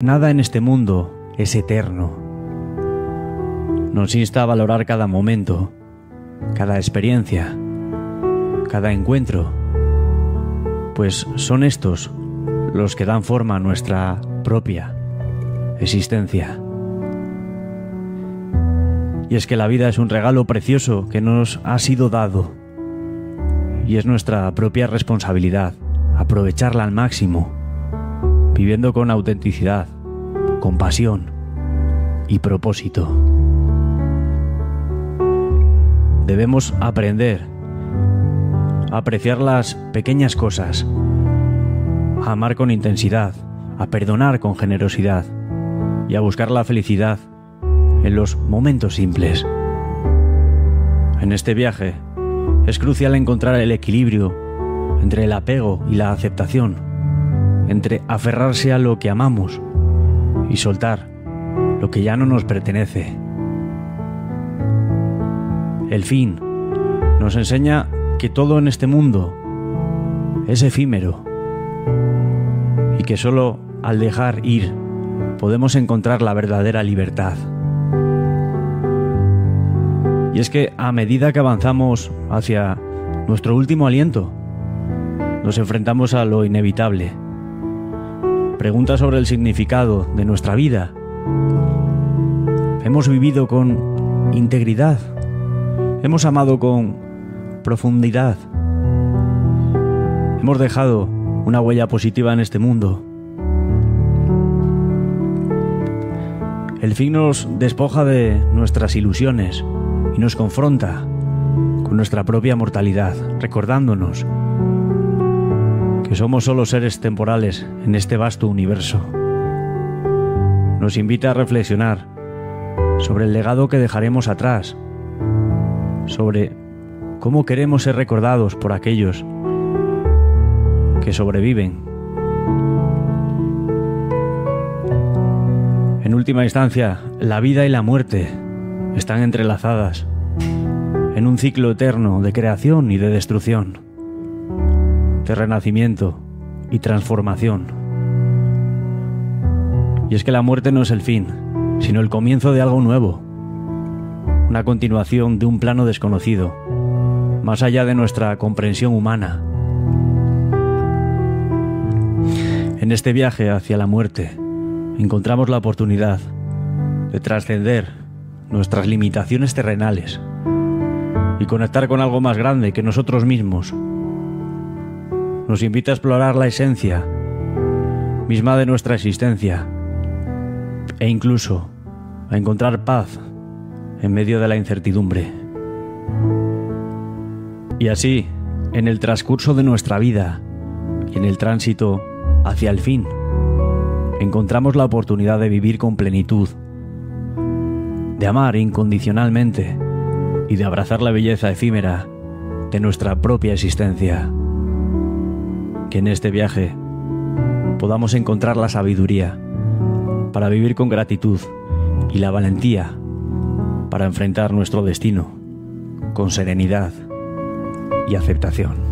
Nada en este mundo es eterno. Nos insta a valorar cada momento, cada experiencia, cada encuentro, pues son estos los que dan forma a nuestra propia existencia. Y es que la vida es un regalo precioso que nos ha sido dado y es nuestra propia responsabilidad aprovecharla al máximo viviendo con autenticidad, compasión y propósito. Debemos aprender a apreciar las pequeñas cosas, a amar con intensidad, a perdonar con generosidad y a buscar la felicidad en los momentos simples. En este viaje es crucial encontrar el equilibrio entre el apego y la aceptación entre aferrarse a lo que amamos y soltar lo que ya no nos pertenece. El fin nos enseña que todo en este mundo es efímero y que solo al dejar ir podemos encontrar la verdadera libertad. Y es que a medida que avanzamos hacia nuestro último aliento, nos enfrentamos a lo inevitable preguntas sobre el significado de nuestra vida. Hemos vivido con integridad. Hemos amado con profundidad. Hemos dejado una huella positiva en este mundo. El fin nos despoja de nuestras ilusiones y nos confronta con nuestra propia mortalidad, recordándonos que somos solo seres temporales en este vasto universo. Nos invita a reflexionar sobre el legado que dejaremos atrás, sobre cómo queremos ser recordados por aquellos que sobreviven. En última instancia, la vida y la muerte están entrelazadas en un ciclo eterno de creación y de destrucción de renacimiento y transformación. Y es que la muerte no es el fin, sino el comienzo de algo nuevo, una continuación de un plano desconocido, más allá de nuestra comprensión humana. En este viaje hacia la muerte encontramos la oportunidad de trascender nuestras limitaciones terrenales y conectar con algo más grande que nosotros mismos nos invita a explorar la esencia misma de nuestra existencia e incluso a encontrar paz en medio de la incertidumbre. Y así, en el transcurso de nuestra vida y en el tránsito hacia el fin, encontramos la oportunidad de vivir con plenitud, de amar incondicionalmente y de abrazar la belleza efímera de nuestra propia existencia que en este viaje podamos encontrar la sabiduría para vivir con gratitud y la valentía para enfrentar nuestro destino con serenidad y aceptación.